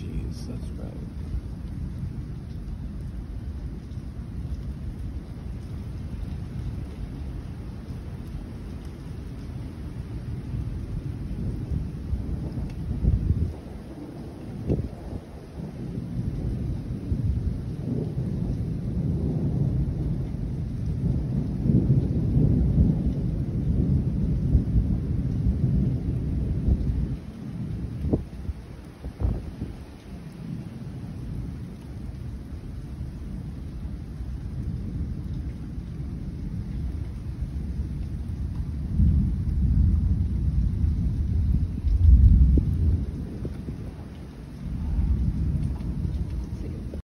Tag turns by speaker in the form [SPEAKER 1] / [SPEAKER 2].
[SPEAKER 1] Jeez, that's right.